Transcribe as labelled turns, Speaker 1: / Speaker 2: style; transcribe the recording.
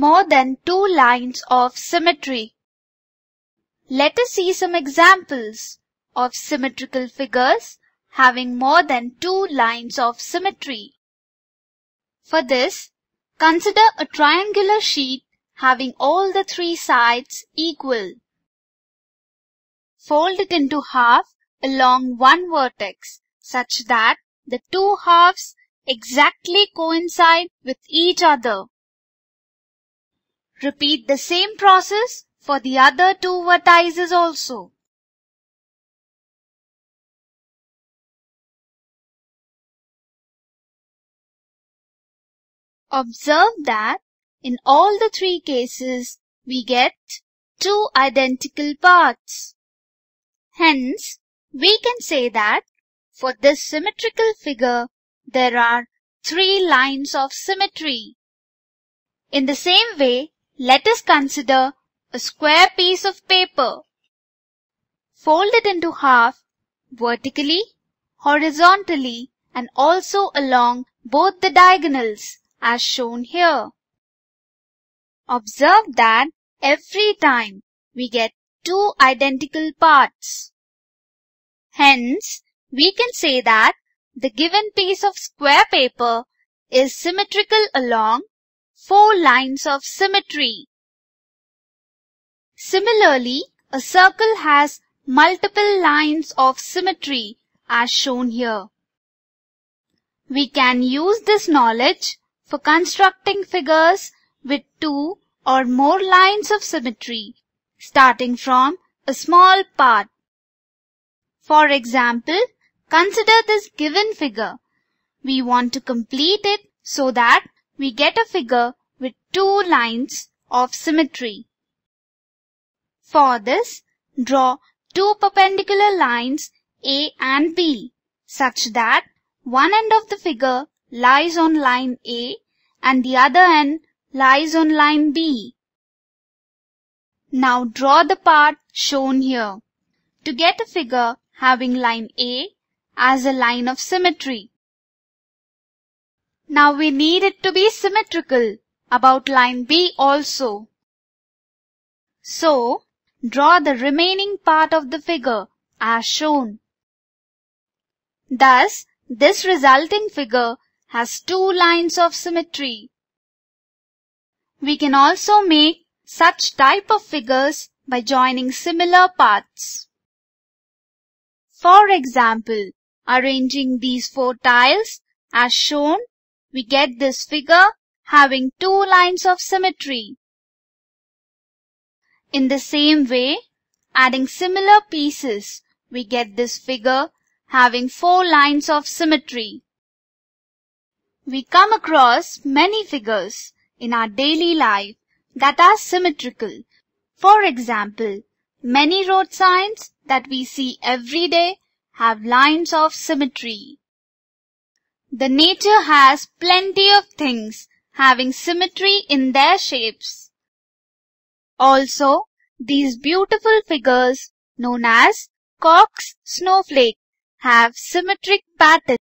Speaker 1: more than two lines of symmetry. Let us see some examples of symmetrical figures having more than two lines of symmetry. For this, consider a triangular sheet having all the three sides equal. Fold it into half along one vertex such that the two halves exactly coincide with each other. Repeat the same process for the other two vertices also. Observe that in all the three cases we get two identical parts. Hence, we can say that for this symmetrical figure, there are three lines of symmetry. In the same way, let us consider a square piece of paper. Fold it into half vertically, horizontally, and also along both the diagonals as shown here. Observe that every time we get two identical parts. Hence, we can say that the given piece of square paper is symmetrical along four lines of symmetry. Similarly, a circle has multiple lines of symmetry as shown here. We can use this knowledge for constructing figures with two or more lines of symmetry starting from a small part. For example, consider this given figure. We want to complete it so that we get a figure with two lines of symmetry. For this, draw two perpendicular lines A and B such that one end of the figure lies on line A and the other end lies on line B. Now draw the part shown here to get a figure having line A as a line of symmetry. Now we need it to be symmetrical about line B also. So, draw the remaining part of the figure as shown. Thus, this resulting figure has two lines of symmetry. We can also make such type of figures by joining similar parts. For example, arranging these four tiles as shown, we get this figure having two lines of symmetry. In the same way, adding similar pieces, we get this figure having four lines of symmetry. We come across many figures in our daily life that are symmetrical. For example, many road signs that we see every day have lines of symmetry. The nature has plenty of things having symmetry in their shapes. Also, these beautiful figures known as Koch snowflake have symmetric patterns.